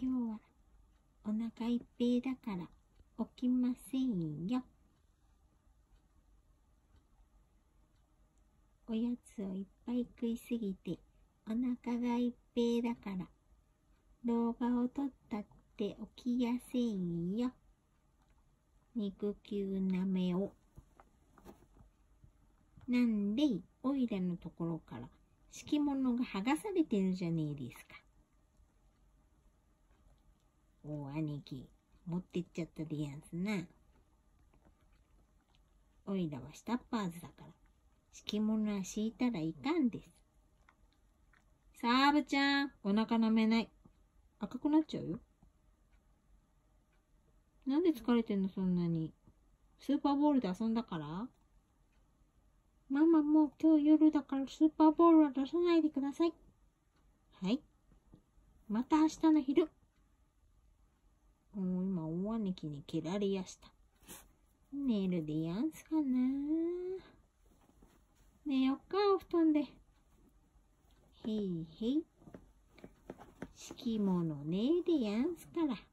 今日はお腹いっぺいだから起きませんよ。おやつをいっぱい食いすぎてお腹がいっぺいだから動画を撮ったって起きやせんよ。肉球なめを。なんでおいらのところから敷物が剥がされてるじゃねえですか。お兄貴、持ってっちゃったでやんすな。おいらは下っパーズだから、敷物は敷いたらいかんです。サーブちゃん、お腹舐めない。赤くなっちゃうよ。なんで疲れてんの、そんなに。スーパーボールで遊んだからママもう今日夜だからスーパーボールは出さないでください。はい。また明日の昼。兄、貴に蹴られやした。寝るでやんすかな寝よっか、お布団で。へいへい。敷物ねえでやんすから。